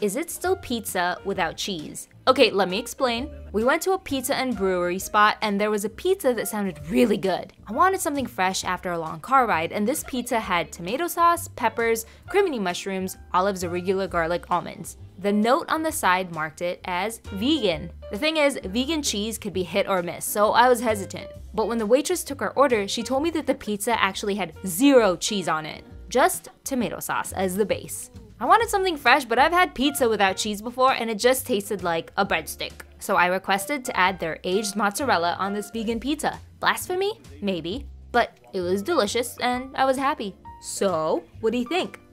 Is it still pizza without cheese? Okay, let me explain. We went to a pizza and brewery spot and there was a pizza that sounded really good. I wanted something fresh after a long car ride and this pizza had tomato sauce, peppers, cremini mushrooms, olives, arugula, garlic, almonds. The note on the side marked it as vegan. The thing is, vegan cheese could be hit or miss, so I was hesitant. But when the waitress took our order, she told me that the pizza actually had zero cheese on it, just tomato sauce as the base. I wanted something fresh, but I've had pizza without cheese before and it just tasted like a breadstick. So I requested to add their aged mozzarella on this vegan pizza. Blasphemy? Maybe. But it was delicious and I was happy. So, what do you think?